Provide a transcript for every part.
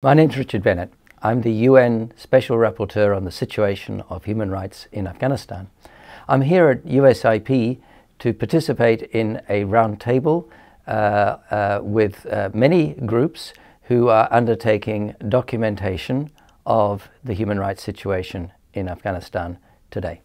My name is Richard Bennett. I'm the UN Special Rapporteur on the situation of human rights in Afghanistan. I'm here at USIP to participate in a roundtable uh, uh, with uh, many groups who are undertaking documentation of the human rights situation in Afghanistan today.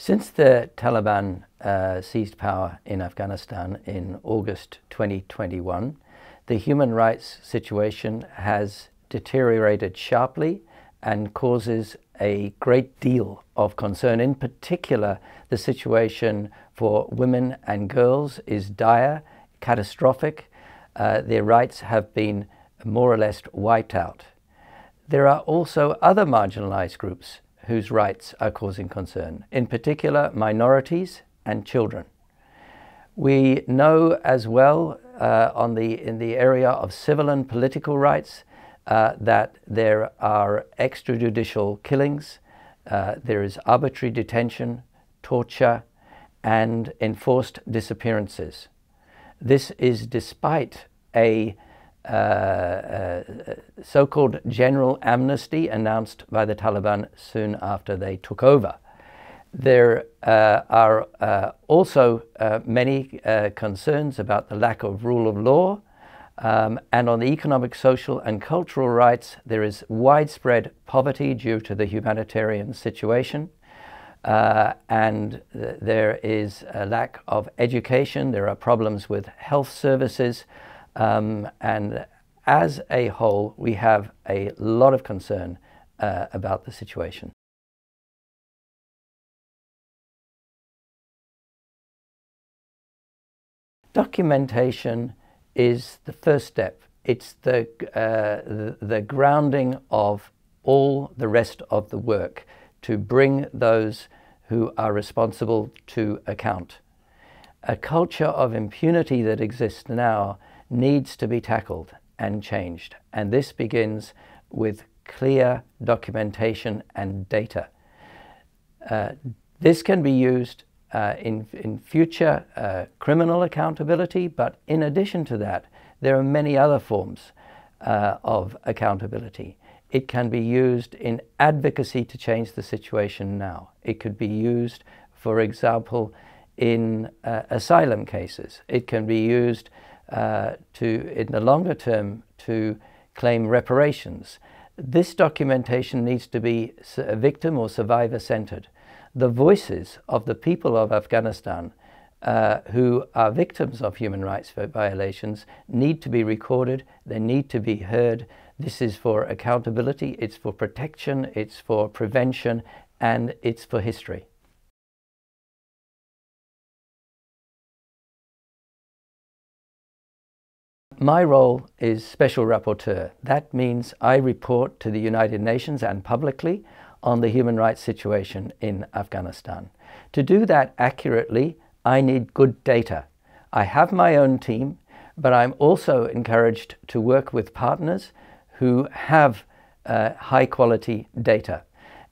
Since the Taliban uh, seized power in Afghanistan in August 2021, the human rights situation has deteriorated sharply and causes a great deal of concern. In particular, the situation for women and girls is dire, catastrophic. Uh, their rights have been more or less wiped out. There are also other marginalized groups whose rights are causing concern, in particular minorities and children. We know as well uh, on the, in the area of civil and political rights uh, that there are extrajudicial killings, uh, there is arbitrary detention, torture, and enforced disappearances. This is despite a uh, uh, so-called general amnesty announced by the Taliban soon after they took over. There uh, are uh, also uh, many uh, concerns about the lack of rule of law um, and on the economic, social and cultural rights there is widespread poverty due to the humanitarian situation and th there is a lack of education, there are problems with health services, um, and as a whole, we have a lot of concern uh, about the situation. Documentation is the first step. It's the, uh, the, the grounding of all the rest of the work to bring those who are responsible to account. A culture of impunity that exists now needs to be tackled and changed. And this begins with clear documentation and data. Uh, this can be used uh, in, in future uh, criminal accountability, but in addition to that, there are many other forms uh, of accountability. It can be used in advocacy to change the situation now. It could be used, for example, in uh, asylum cases. It can be used uh, to, in the longer term, to claim reparations. This documentation needs to be victim or survivor centered. The voices of the people of Afghanistan uh, who are victims of human rights violations need to be recorded, they need to be heard. This is for accountability, it's for protection, it's for prevention, and it's for history. My role is Special Rapporteur. That means I report to the United Nations and publicly on the human rights situation in Afghanistan. To do that accurately, I need good data. I have my own team, but I'm also encouraged to work with partners who have uh, high quality data.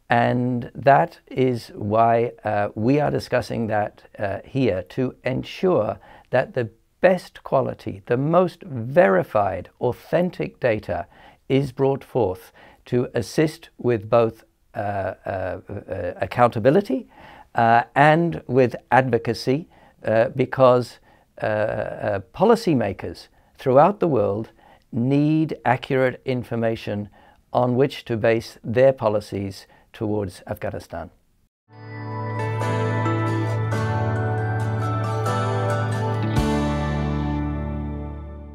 And that is why uh, we are discussing that uh, here to ensure that the best quality, the most verified, authentic data is brought forth to assist with both uh, uh, uh, accountability uh, and with advocacy uh, because uh, policymakers throughout the world need accurate information on which to base their policies towards Afghanistan.